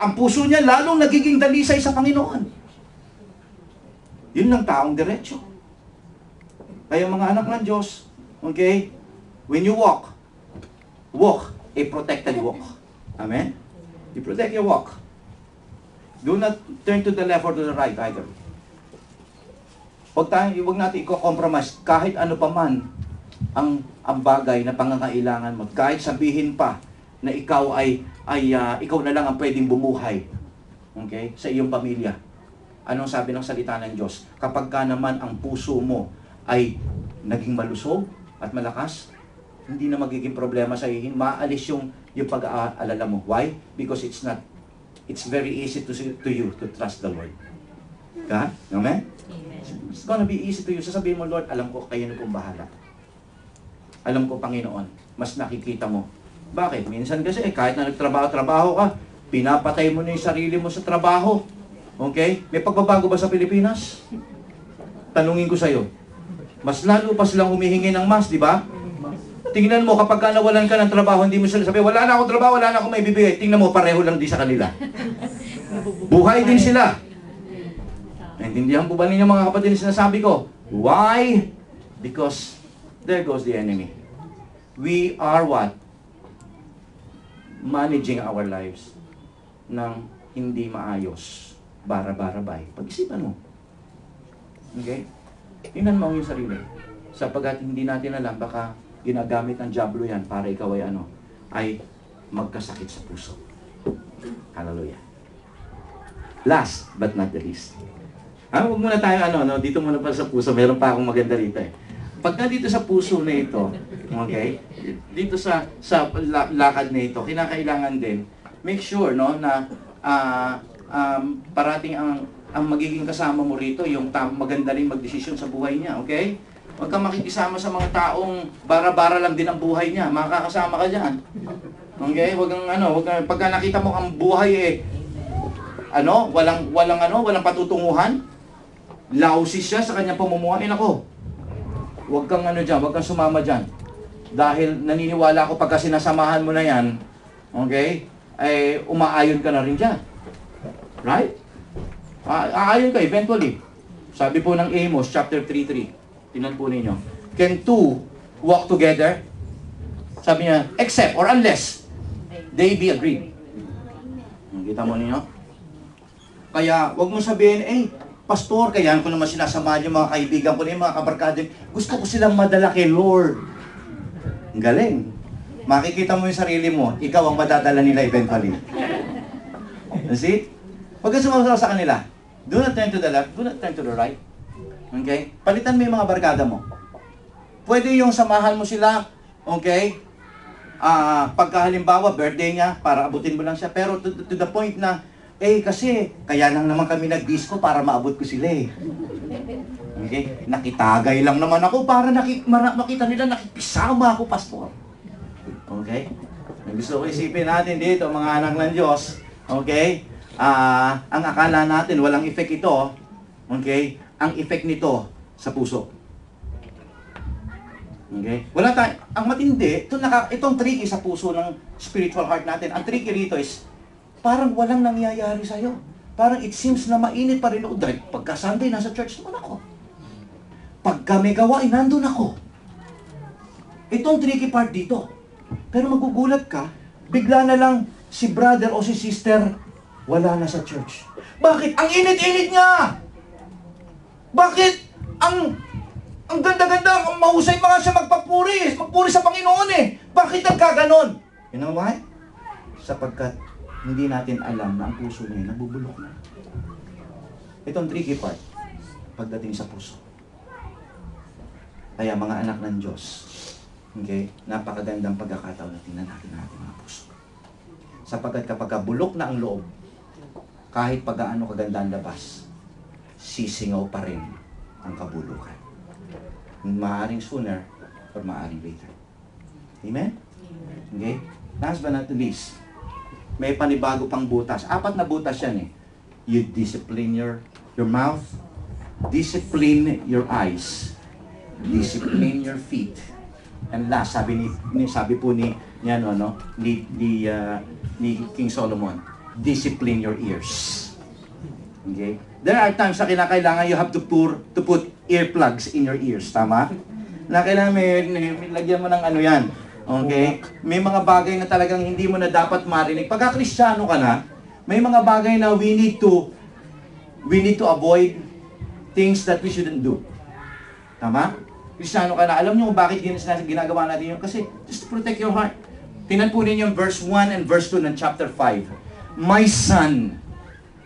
Ang puso niya lalong nagiging dalisay sa Panginoon. Yun lang taong diretso. Kaya mga anak ng Diyos, okay, when you walk, walk a protected walk. Amen? You protect your walk. Do not turn to the left or to the right either. Huwag tayo, huwag natin i-compromise kahit ano pa man ang ang bagay na pangangailangan mo. Kahit sabihin pa na ikaw ay ay ah, ikaw na lang ang pwedeng bumuhay. Okay? Sa iyong pamilya. Anong sabi ng salita ng Diyos? Kapag ka naman ang puso mo ay naging malusog at malakas, hindi na magiging problema sa iyo. Maalis yung yung pag-aalala mo. Why? Because it's not it's very easy to to you to trust the Lord. God? Amen? It's gonna be easy to you. Sasabihin mo, Lord, alam ko kayo na pong bahala. Alam ko, Panginoon, mas nakikita mo. Bakit? Minsan kasi, eh, kahit na nagtrabaho-trabaho ka, pinapatay mo na yung sarili mo sa trabaho. Okay? May pagbabago ba sa Pilipinas? Tanungin ko sa'yo. Mas lalo pa silang humihingi ng mas, di ba? Tingnan mo, kapag ka nawalan ka ng trabaho, hindi mo sila sabi, wala na akong trabaho, wala na akong may bibigay. Tingnan mo, pareho lang di sa kanila. Buhay din sila. Naintindihan po ba ninyo mga kapatid na sinasabi ko? Why? Because there goes the enemy. We are what? Managing our lives ng hindi maayos. Bara-barabay. Pag-isipan mo. Okay? Tingnan mo yung sarili. Sapagkat hindi natin alam, baka ginagamit ng Diablo yan para ikaw ay ano, ay magkasakit sa puso. Hallelujah. Last but not the least. Ah, huwag muna tayo ano, no? dito muna pa sa puso. Meron pa akong maganda rito eh. Pagka dito sa puso na ito, okay? Dito sa sa la- lakad na ito, kinakailangan din make sure no na ah, um, parating ang ang magiging kasama mo rito yung tam maganda rin magdesisyon sa buhay niya, okay? Huwag kang makikisama sa mga taong bara-bara lang din ang buhay niya. Makakasama ka diyan. Okay? Huwag kang ano, huwag kang pagka nakita mo ang buhay eh ano, walang walang ano, walang patutunguhan. Lausis siya sa kanyang pamumuhay. Eh, nako, huwag kang ano dyan, huwag kang sumama dyan. Dahil naniniwala ako pagka sinasamahan mo na yan, okay, ay umaayon ka na rin dyan. Right? Aayon ka eventually. Sabi po ng Amos, chapter 3.3. Tingnan po ninyo. Can two walk together? Sabi niya, except or unless they be agreed. Kita mo ninyo? Kaya, wag mo sabihin, eh, pastor, kaya ko naman sinasamahan yung mga kaibigan ko na mga kabarkada. Gusto ko silang madala kay Lord. Ang galing. Makikita mo yung sarili mo, ikaw ang madadala nila eventually. See? Huwag kang sumasaw sa kanila. Do not turn to the left, do not turn to the right. Okay? Palitan mo yung mga barkada mo. Pwede yung samahan mo sila, okay? Ah, pagka halimbawa birthday niya para abutin mo lang siya pero to, to the point na eh kasi kaya lang naman kami nag-disco para maabot ko sila eh. Okay? Nakitagay lang naman ako para naki, mara, makita nila nakikisama ako, pastor. Okay? Ang gusto ko isipin natin dito, mga anak ng Diyos, okay? Ah, ang akala natin walang effect ito, okay? Ang effect nito sa puso. Okay? Wala tayo. Ang matindi, ito naka, itong tricky sa puso ng spiritual heart natin. Ang tricky rito is, parang walang nangyayari sa'yo. Parang it seems na mainit pa rin ako. Pagka Sunday, nasa church naman ako. Pagka may gawain, nandun ako. Itong tricky part dito. Pero magugulat ka, bigla na lang si brother o si sister, wala na sa church. Bakit? Ang init-init niya! Bakit? Ang ang ganda-ganda, ang mahusay mga siya magpapuri, magpuri sa Panginoon eh. Bakit nagkaganon? You know why? Sapagkat hindi natin alam na ang puso niya nabubulok na. Itong tricky part, pagdating sa puso. Kaya mga anak ng Diyos, okay, napakagandang pagkakataon na tingnan natin ang ating mga puso. Sapagkat kapag bulok na ang loob, kahit pag-aano kaganda ang labas, sisingaw pa rin ang kabulukan. Maaring sooner or maaring later. Amen? Okay? Last but not least, may panibago pang butas. Apat na butas yan eh. You discipline your your mouth, discipline your eyes, discipline your feet. And last, sabi ni, ni sabi po ni ni ano no, ni ni, uh, ni King Solomon, discipline your ears. Okay? There are times na kinakailangan you have to pour, to put earplugs in your ears. Tama? Na kailangan may, may, may lagyan mo ng ano yan. Okay? May mga bagay na talagang hindi mo na dapat marinig. Pagka kristyano ka na, may mga bagay na we need to we need to avoid things that we shouldn't do. Tama? Kristyano ka na. Alam niyo kung bakit gin- ginagawa natin yun? Kasi just to protect your heart. Tingnan po ninyo yung verse 1 and verse 2 ng chapter 5. My son,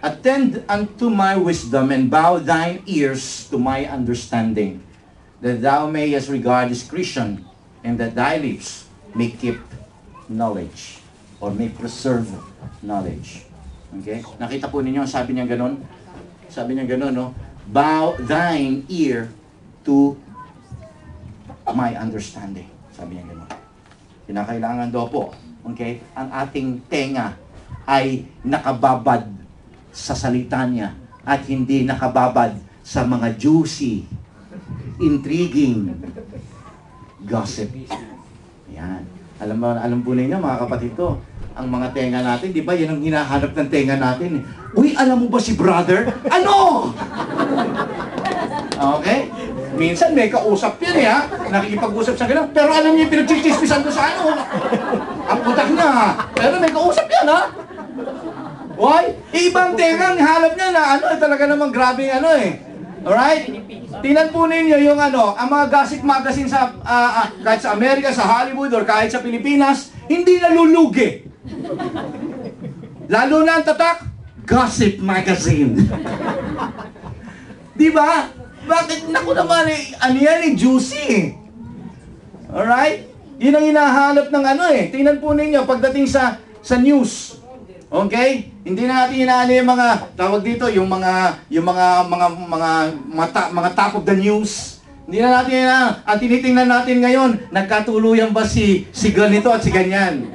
attend unto my wisdom and bow thine ears to my understanding, that thou mayest regard discretion, and that thy lips may keep knowledge, or may preserve knowledge. Okay? Nakita po ninyo, sabi niya ganun? Sabi niya ganun, no? Bow thine ear to my understanding. Sabi niya ganun. Kinakailangan daw po, okay, ang ating tenga ay nakababad sa salita niya at hindi nakababad sa mga juicy, intriguing gossip. Alam mo, alam po ninyo mga kapatid ko, ang mga tenga natin, di ba, yan ang hinahanap ng tenga natin. Uy, alam mo ba si brother? Ano? Okay? Minsan may kausap yan eh ha. Nakikipag-usap sa ganun. Pero alam niya yung pinagchichismisan ko sa ano. Ang putak ha. Pero may kausap yan ha. Why? Ibang tengang halap niya na ano eh talaga namang grabing ano eh. Alright? Tingnan po ninyo yung ano, ang mga gossip magazine sa ah, ah, kahit sa Amerika, sa Hollywood, or kahit sa Pilipinas, hindi nalulugi. Lalo na ang tatak, gossip magazine. Di ba? Bakit? Naku naman eh, ano yan eh, juicy eh. Alright? Yun ang hinahanap ng ano eh. Tingnan po ninyo, pagdating sa sa news. Okay? Hindi na natin inaano yung mga tawag dito, yung mga yung mga mga mga mata, mga top of the news. Hindi na natin inaano. At tinitingnan natin ngayon, nagkatuluyan ba si si ganito at si ganyan?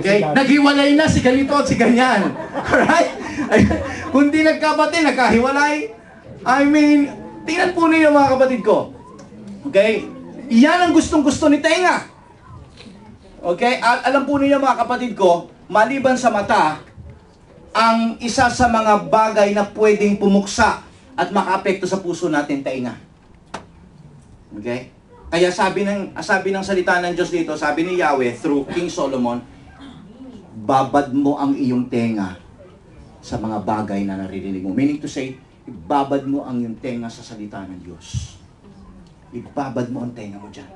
Okay? Naghiwalay na si ganito at si ganyan. Alright? Ay, Kung di nagkabati, nagkahiwalay. I mean, tingnan po ninyo mga kapatid ko. Okay? Iyan ang gustong-gusto ni Tenga. Okay? At alam po ninyo mga kapatid ko, maliban sa mata, ang isa sa mga bagay na pwedeng pumuksa at makaapekto sa puso natin, tainga. Okay? Kaya sabi ng sabi ng salita ng Diyos dito, sabi ni Yahweh through King Solomon, babad mo ang iyong tenga sa mga bagay na naririnig mo. Meaning to say, ibabad mo ang iyong tenga sa salita ng Diyos. Ibabad mo ang tenga mo dyan.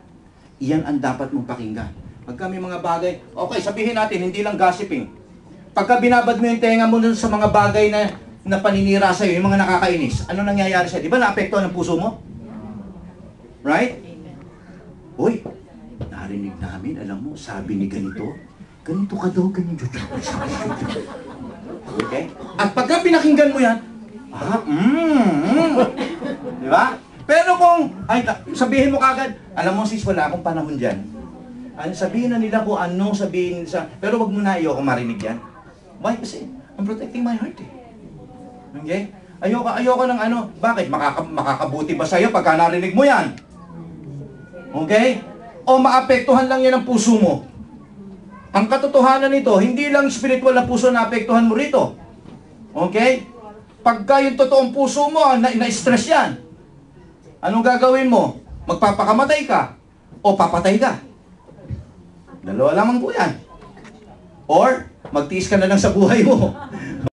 Iyan ang dapat mong pakinggan. Pagka may mga bagay, okay, sabihin natin, hindi lang gossiping. Pagka binabad mo yung tenga mo sa mga bagay na, na paninira sa'yo, yung mga nakakainis, ano nangyayari sa'yo? Di ba naapektuhan ang puso mo? Right? Uy, narinig namin, alam mo, sabi ni ganito, ganito ka daw, ganito. Okay? At pagka pinakinggan mo yan, ah, mm, mm. Di ba? Pero kung, ay, sabihin mo kagad, alam mo sis, wala akong panahon dyan. Ano, sabihin na nila kung ano sabihin sa, pero wag mo na ayoko marinig yan. Why? Kasi, I'm protecting my heart eh. Okay? Ayoko, ayoko ng ano, bakit? Makaka, makakabuti ba sa'yo pagka narinig mo yan? Okay? O maapektuhan lang yan ang puso mo. Ang katotohanan nito, hindi lang spiritual na puso na apektuhan mo rito. Okay? Pagka yung totoong puso mo, na- na-stress yan. Anong gagawin mo? Magpapakamatay ka? O papatay ka? Dalawa lamang po yan. Or, magtiis ka na lang sa buhay mo.